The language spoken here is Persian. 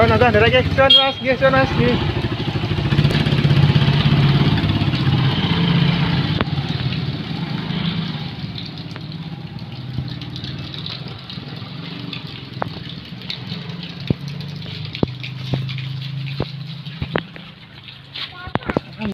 Dona, dona, lagi. Tuan, mas. Gih, tuan, mas. Gih.